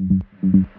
Mm-hmm.